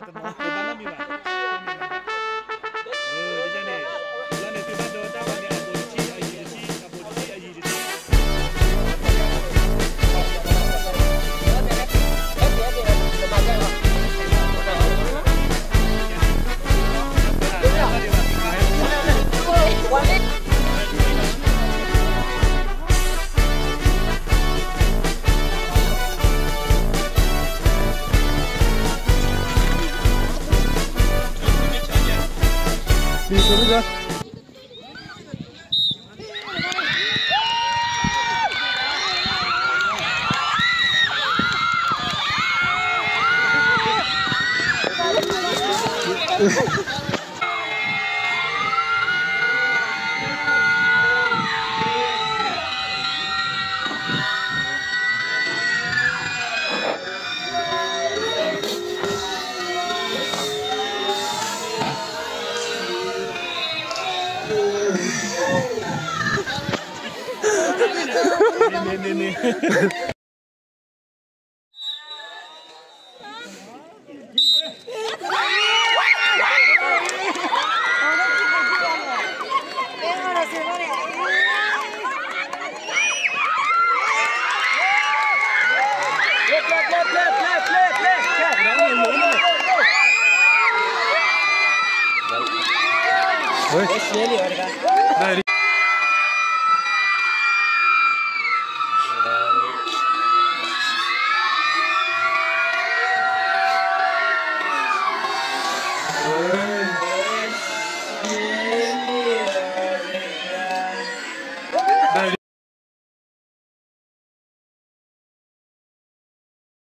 at the moment. Büyükleri de Yeah. nih, nih. Oi.